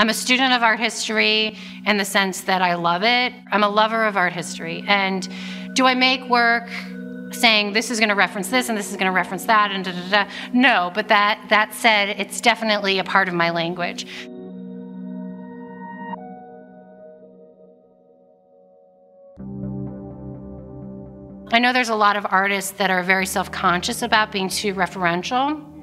I'm a student of art history in the sense that I love it. I'm a lover of art history. And do I make work saying this is going to reference this and this is going to reference that and da da da? No, but that, that said, it's definitely a part of my language. I know there's a lot of artists that are very self conscious about being too referential.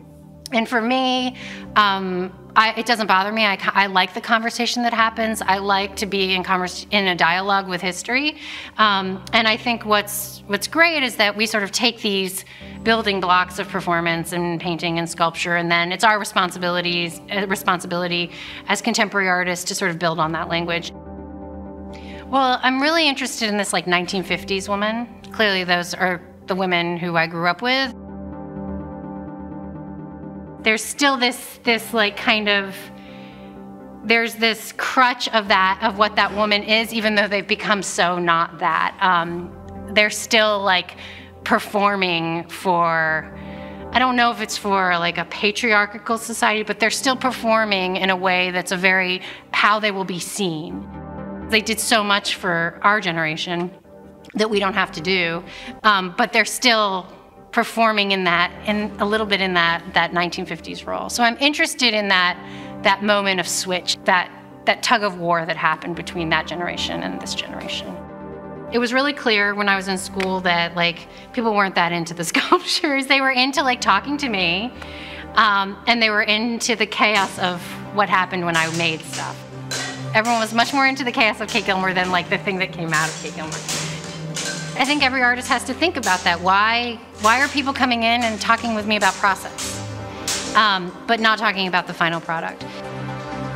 And for me, um, I, it doesn't bother me. I, I, like the conversation that happens. I like to be in, converse, in a dialogue with history. Um, and I think what's, what's great is that we sort of take these building blocks of performance and painting and sculpture, and then it's our responsibilities, uh, responsibility as contemporary artists to sort of build on that language. Well, I'm really interested in this like 1950s woman. Clearly, those are the women who I grew up with there's still this this like kind of there's this crutch of that of what that woman is even though they've become so not that. Um, they're still like performing for i don't know if it's for like a patriarchal society but they're still performing in a way that's a very how they will be seen. They did so much for our generation that we don't have to do um, but they're still performing in that, in a little bit in that, that 1950s role. So I'm interested in that, that moment of switch, that, that tug of war that happened between that generation and this generation. It was really clear when I was in school that like people weren't that into the sculptures. They were into like talking to me, um, and they were into the chaos of what happened when I made stuff. Everyone was much more into the chaos of Kate Gilmore than like the thing that came out of Kate Gilmore. I think every artist has to think about that. Why, why are people coming in and talking with me about process, um, but not talking about the final product?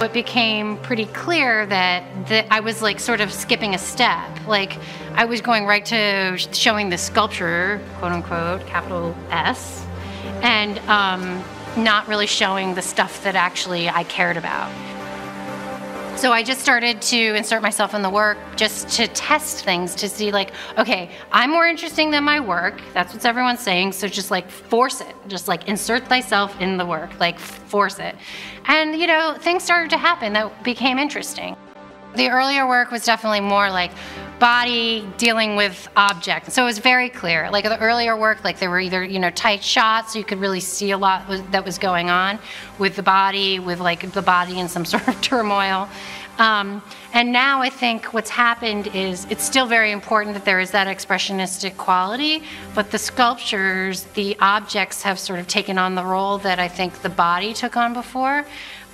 It became pretty clear that, that I was like sort of skipping a step. Like I was going right to showing the sculpture, quote unquote, capital S, and um, not really showing the stuff that actually I cared about. So I just started to insert myself in the work just to test things to see, like, okay, I'm more interesting than my work. That's what everyone's saying. So just like force it. Just like insert thyself in the work, like force it. And, you know, things started to happen that became interesting. The earlier work was definitely more like body dealing with object. So it was very clear. Like the earlier work, like there were either, you know, tight shots, so you could really see a lot that was going on with the body, with like the body in some sort of turmoil. Um, and now I think what's happened is it's still very important that there is that expressionistic quality, but the sculptures, the objects have sort of taken on the role that I think the body took on before.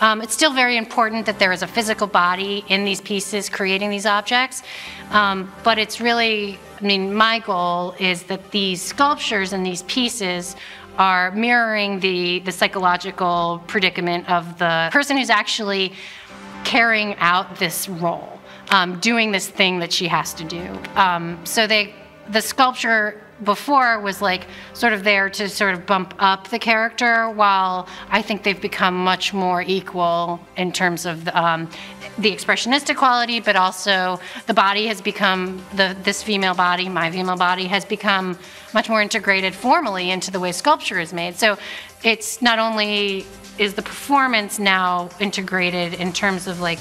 Um, it's still very important that there is a physical body in these pieces creating these objects, um, but it's really, I mean, my goal is that these sculptures and these pieces are mirroring the, the psychological predicament of the person who's actually carrying out this role, um, doing this thing that she has to do. Um, so they, the sculpture before was like sort of there to sort of bump up the character, while I think they've become much more equal in terms of the, um, the expressionistic quality, but also the body has become the this female body, my female body, has become much more integrated formally into the way sculpture is made. So it's not only is the performance now integrated in terms of like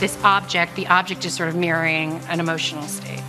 this object, the object is sort of mirroring an emotional state.